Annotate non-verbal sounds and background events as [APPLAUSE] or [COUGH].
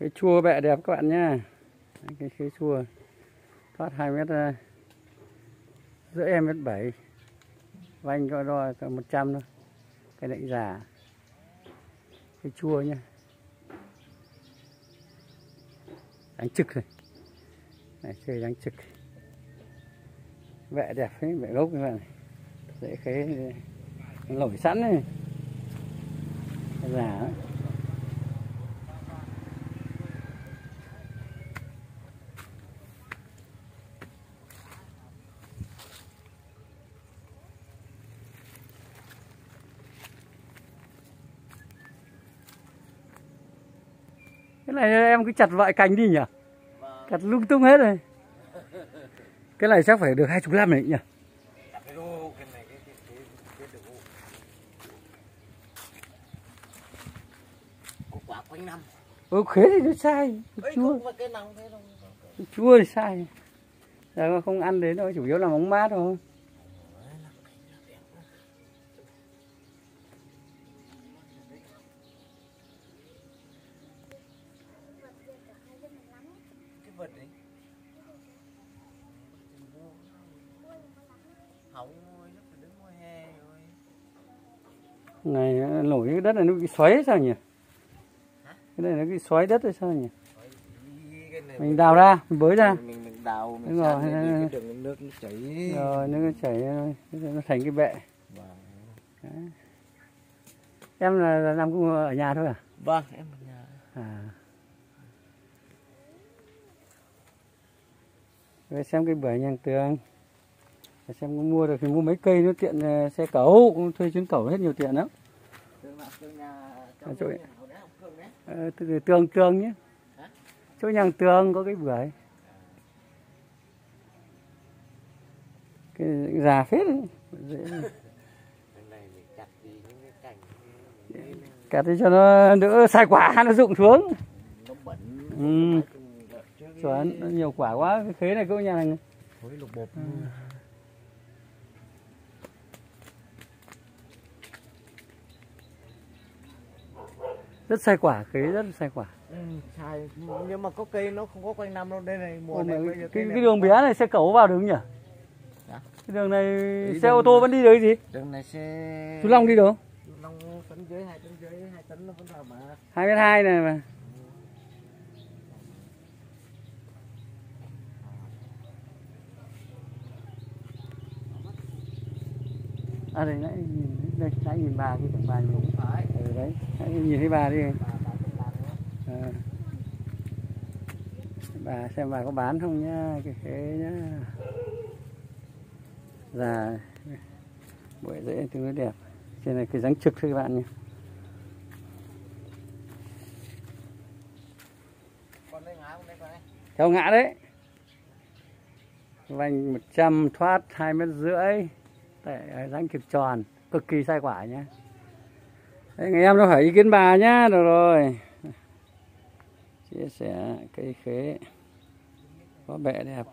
cái chua bẹ đẹp các bạn nhá. Đấy, cái khế chua. Thoát hai mét ờ, giữa rưỡi em mét bảy. Vanh cho đo cả 100 thôi. Cái đậy già. Cái chua nhá. Đánh trực này này chơi đánh trực. Vẹ đẹp ấy vẹ gốc các bạn này. Dễ khế. Lổi sẵn này già ấy. Cái này em cứ chặt loại cành đi nhỉ? Vâng. chặt lung tung hết rồi. Cái này chắc phải được hai chục năm này nhỉ? Quanh năm. ừ, khế thì nó sai. Ấy chua. chua thì sai. Giờ không ăn đến đâu chủ yếu là móng mát thôi Cái vật đấy. Hỏng rồi, nó phải đến mùa hè rồi. Này nổi cái đất này nó bị xoáy sao nhỉ? Cái này nó bị xoáy đất hay sao nhỉ? Mình đào ra mình bới ra. Mình mình đào Đúng mình rồi, cái đường nước nó chảy. Rồi nó cứ chảy nó thành cái bệ. Vâng. em là, là làm cũng ở nhà thôi à? Vâng, em ở nhà. à. Rồi xem cái bưởi nhàng tường Để xem có mua được thì mua mấy cây nó tiện ờ, xe cẩu cũng thuê chuyến cẩu hết nhiều tiện lắm. Nhà cháu chỗ từ tường tường nhé. Chỗ nhàng tường có cái bưởi. Cái già phết đấy. Dễ [LAUGHS] chặt đi thì cho nó đỡ sai quả [LAUGHS] nó rụng xuống. Ừ. chuẩn nhiều quả quá cái khế này cứ nhà này. Thối lục bột. Ừ. rất sai quả khế rất sai quả. Ừ, sai. Nhưng mà có cây nó không có quanh năm đâu đây này mùa Ôi, này bây giờ cái, cái đường bé này xe cẩu vào được nhỉ? Hả? cái đường này Cái xe đường- ô tô vẫn đi được cái gì? đường này xe chú long đi được Chú long tấn dưới hai tấn dưới hai tấn nó vẫn vào mà. Hai mét hai này mà. À đây nãy đây nãy nhìn bà cái chẳng bà nhìn phải. Ừ, đấy. Nãy nhìn thấy bà đi. Bà bà xem bà có bán không nhá cái khế nhá. Già. Bưởi rễ đối đẹp. Trên này cái dáng trực thôi các bạn nhé. Theo ngã đấy. Vành 100 thoát hai mét rưỡi. Tại dáng trực tròn cực kỳ sai quả nhé Đấy, em nó phải ý kiến bà nhá được rồi. Chia sẻ cây khế. Có bẹ đẹp.